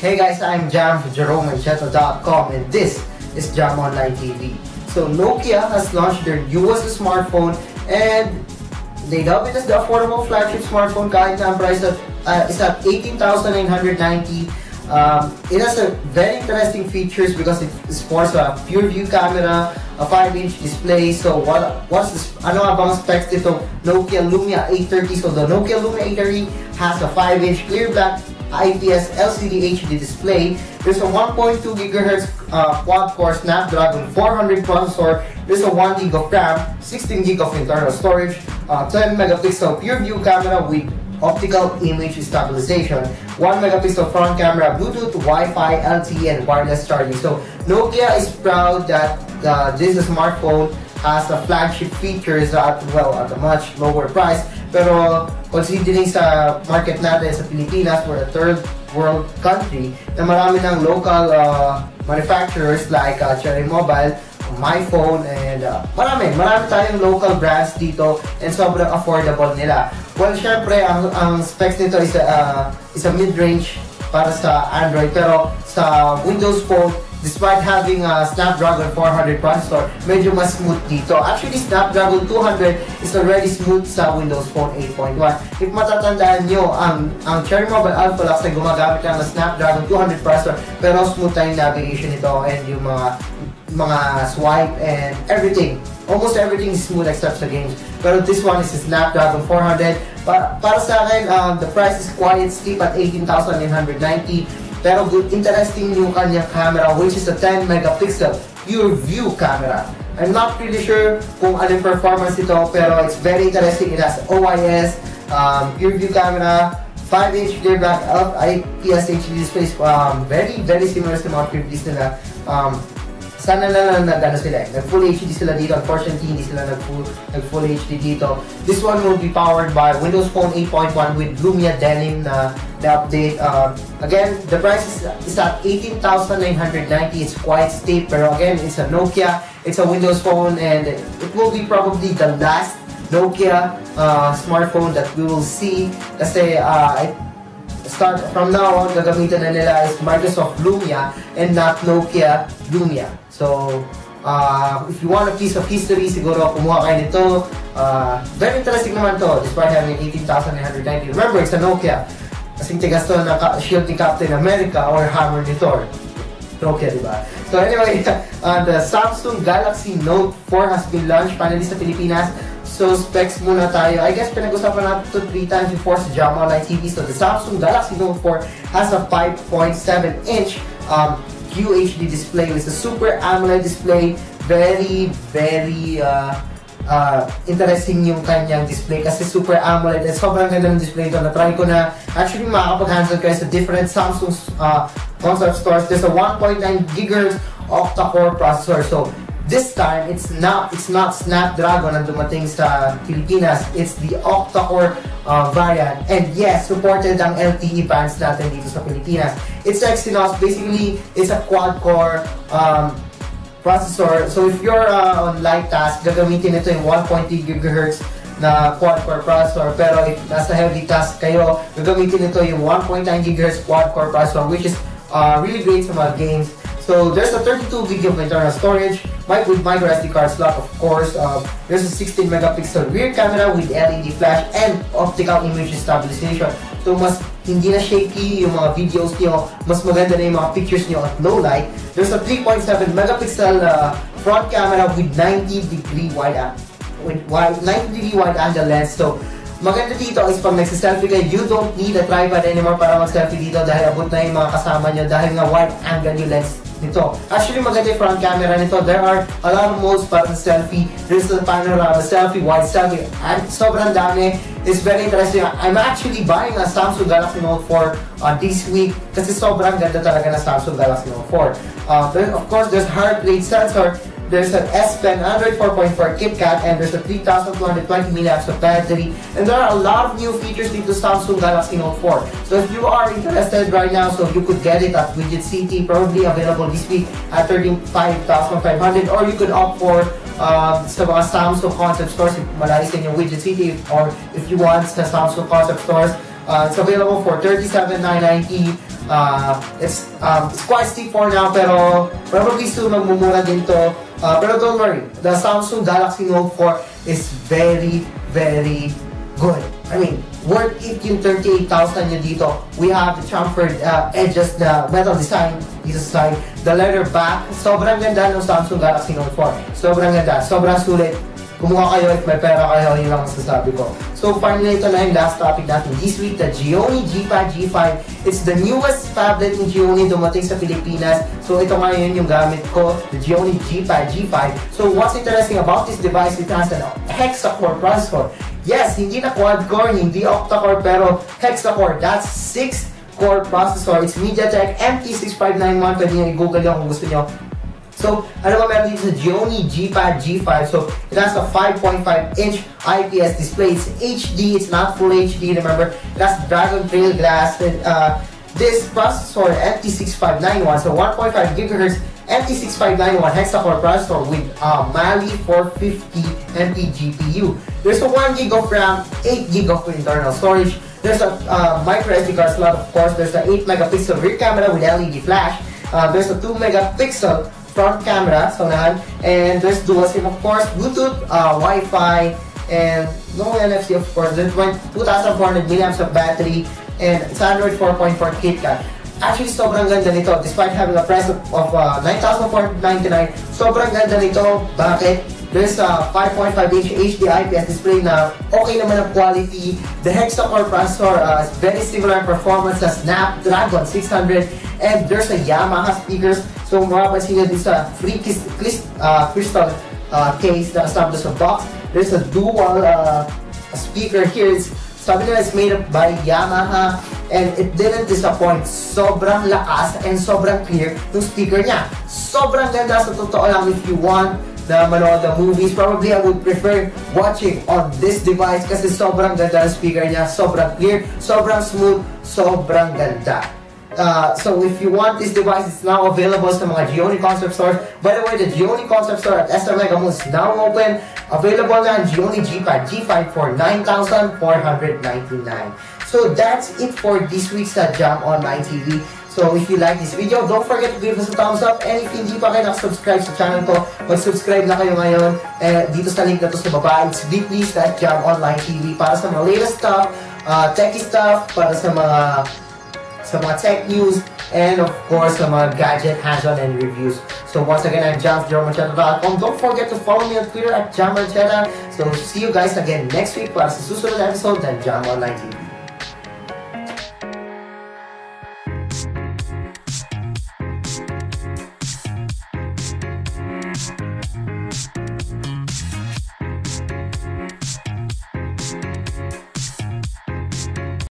Hey guys, I'm Jam from JeromeAncheta.com and this is Jam Online TV. So Nokia has launched their newest smartphone and they dub it as the affordable flagship smartphone kahit na ang price at, uh, is at 18,990 um, it has a very interesting features because it sports a pure view camera, a 5-inch display. So what what's this? Ano nga bang specs dito? Nokia Lumia 830. So the Nokia Lumia 830 has a 5-inch clear black IPS LCD HD display. There's a 1.2 gigahertz uh, quad-core Snapdragon 400 processor. There's a 1 gig of RAM, 16 gig of internal storage, uh, 10 megapixel pure view camera with optical image stabilization, 1 megapixel front camera, Bluetooth, Wi-Fi, LTE, and wireless charging. So Nokia is proud that uh, this smartphone has the flagship features at, well, at a much lower price. Pero considering sa market natin sa Pilipinas, we're a third world country na marami ng local uh, manufacturers like uh, Cherry Mobile, My Phone, and uh, marami, marami tayong local brands dito and sobrang affordable nila. Well, syempre, ang, ang specs nito is uh, is a mid-range para sa Android. Pero sa Windows Phone, despite having a Snapdragon 400 processor, medyo mas smooth dito. Actually, Snapdragon 200 is already smooth sa Windows Phone 8.1. If matatandaan nyo, ang, ang Cherry Mobile Alpha Lux ay gumagamit ng Snapdragon 200 processor, pero smooth tayong navigation nito and yung mga mga swipe and everything. Almost everything is smooth except sa games. Pero this one is a Snapdragon 400. Pa para sa akin, um, the price is quite steep at 18,990. Pero good, interesting yung kanyang camera which is a 10 megapixel pure view camera. I'm not really sure kung anong performance ito pero it's very interesting. It has OIS, um, pure view camera, 5-inch clear black IPS HD displays, um, very, very similar sa mga previous nila. Um, sana na lang nag, ano sila, nag full HD sila dito. Unfortunately, hindi sila nag full, nag full HD dito. This one will be powered by Windows Phone 8.1 with Lumia Denim na, na update. Uh, again, the price is, is at 18,990. It's quite steep, pero again, it's a Nokia, it's a Windows Phone, and it will be probably the last Nokia uh, smartphone that we will see. Kasi uh, start from now on, gagamitan na nila is Microsoft Lumia and not Nokia Lumia. So, uh, if you want a piece of history, siguro kumuha kayo nito. Uh, very interesting naman to, despite having 18,990. Remember, it's a Nokia. Kasing tigas to ng shield ni Captain America or hammer ni Thor. Nokia, di ba? So anyway, uh, the Samsung Galaxy Note 4 has been launched finally sa Pilipinas. So specs muna tayo. I guess pinag-usapan natin ito 3 times before sa Jam Online TV. So the Samsung Galaxy Note 4 has a 5.7 inch um, QHD display with a Super AMOLED display. Very, very uh, uh, interesting yung kanyang display kasi Super AMOLED at sobrang ganda ng display ito. Na-try ko na actually makakapag-handle kayo sa different Samsung uh, concept stores. There's a 1.9 GHz octa-core processor. So this time, it's not it's not Snapdragon ang dumating sa Pilipinas. It's the octa-core uh, variant. And yes, supported ang LTE bands natin dito sa Pilipinas. It's Exynos. Basically, it's a quad-core um, processor. So if you're uh, on light task, gagamitin ito yung 1.3 GHz na quad-core processor. Pero if nasa heavy task kayo, gagamitin ito yung 1.9 GHz quad-core processor which is uh, really great sa mga games. So there's a 32 gig of internal storage, with micro SD card slot of course. Uh, there's a 16 megapixel rear camera with LED flash and optical image stabilization. So mas hindi na shaky yung mga videos niyo, mas maganda na yung mga pictures niyo at low light. There's a 3.7 megapixel uh, front camera with 90 degree wide angle with wide 90 degree wide angle lens. So maganda dito is pag nagsiselfie kayo, you don't need a tripod anymore para mag-selfie dito dahil abot na yung mga kasama nyo dahil nga wide angle yung lens nito. Actually, maganda yung front camera nito. There are a lot of modes para sa selfie. There's the panorama selfie, wide selfie, and sobrang dami. It's very interesting. I'm actually buying a Samsung Galaxy Note 4 uh, this week kasi sobrang ganda talaga na Samsung Galaxy Note 4. Uh, of course, there's heart rate sensor. There's an S Pen Android 4.4 KitKat and there's a 3220 mAh of battery. And there are a lot of new features into Samsung Galaxy Note 4. So if you are interested right now, so you could get it at Widget City, probably available this week at 35,500 or you could opt for um, mga Samsung concept stores, if malayo sa inyo Widget City, or if you want sa Samsung concept stores, uh, it's available for 37,990. Uh, it's, um, it's quite steep for now, pero probably soon magmumura din to. Uh, pero don't worry, the Samsung Galaxy Note 4 is very, very good. I mean, worth it yung 38,000 nyo dito. We have the chamfered uh, edges, the metal design dito sa side. The leather back, sobrang ganda ng Samsung Galaxy Note 4. Sobrang ganda, sobrang sulit. Kumuha kayo if may pera kayo, yun lang masasabi ko. So finally, ito na yung last topic natin this week, the Gionee G5 G5. It's the newest phablet ng Gionee dumating sa Pilipinas. So ito ngayon yung gamit ko, the Gionee G5 G5. So what's interesting about this device, it has an hexa-core processor. Yes, hindi na quad-core, hindi octa-core, pero hexa-core. That's 6 core processor. It's MediaTek MT6591. Pwede nyo i-google yun kung gusto nyo. So, ano ba meron dito sa Gionee Gpad G5? So, it has a 5.5-inch IPS display. It's HD, it's not full HD, remember? It has Dragontrail glass. And, uh, this processor, MT6591, so 1.5 gigahertz MT6591 hexa-core processor with uh, Mali 450 MP GPU. There's a 1 GB of RAM, 8 GB of internal storage. There's a uh, micro SD card slot, of course. There's an 8 megapixel rear camera with LED flash. Uh, there's a 2 megapixel front camera sa unahan. And there's dual SIM of course, Bluetooth, uh, Wi-Fi, and no NFC of course. There's 2,400 milliamps of battery, and it's Android 4.4 KitKat. Actually, sobrang ganda nito. Despite having a price of, of uh, 9,499, sobrang ganda nito. Bakit? There's a 5.5-inch HD IPS display na okay naman ang quality. The hexa-core processor uh, is very similar in performance sa Snapdragon 600 and there's a Yamaha speakers. So mapapansin nyo din sa free kiss, kiss, uh, crystal uh, case na kasama sa box. There's a dual uh, speaker here. It's, sabi nila made up by Yamaha and it didn't disappoint. Sobrang lakas and sobrang clear yung speaker niya. Sobrang ganda sa totoo lang if you want na manood ng movies, probably I would prefer watching on this device kasi sobrang ganda ng speaker niya, sobrang clear, sobrang smooth, sobrang ganda. Uh, so if you want this device, it's now available sa mga Gionee Concept Stores. By the way, the Gionee Concept Store at SM Mega Mall is now open. Available na ang Gionee G5 G5 for 9,499. So that's it for this week's uh, Jam Online TV. So if you like this video, don't forget to give us a thumbs up. And if hindi pa kayo nakasubscribe sa channel ko, mag-subscribe na kayo ngayon. Eh, dito sa link na to sa baba, it's TV para sa mga latest stuff, uh, techie stuff, para sa mga sa mga tech news, and of course some mga gadget hands-on and reviews. So once again, I'm Jam from JamAncheta.com. Don't forget to follow me on Twitter at JamMancheta. So see you guys again next week para sa susunod episode ng Jam Online TV.